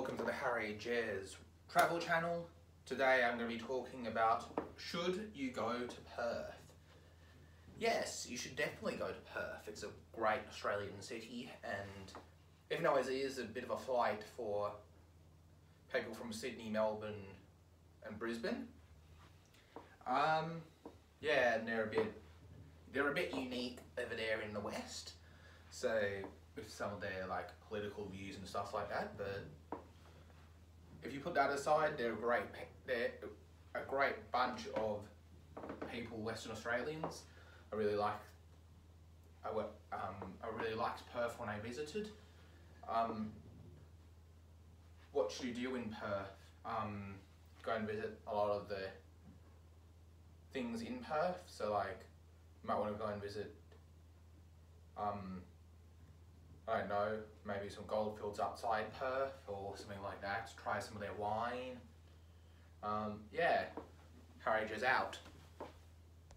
welcome to the Harry Jez travel channel. Today I'm going to be talking about should you go to Perth? Yes, you should definitely go to Perth. It's a great Australian city and even though it is a bit of a flight for people from Sydney, Melbourne and Brisbane, um, yeah, they're a bit they're a bit unique over there in the west. So with some of their like political views and stuff like that. But you put that aside, they're a great they're a great bunch of people, Western Australians. I really like. I um, I really liked Perth when I visited. Um, what should you do in Perth? Um, go and visit a lot of the things in Perth. So like, you might want to go and visit um, I don't know, maybe some goldfields outside Perth or something like that. Try some of their wine. Um, yeah, Harry is out.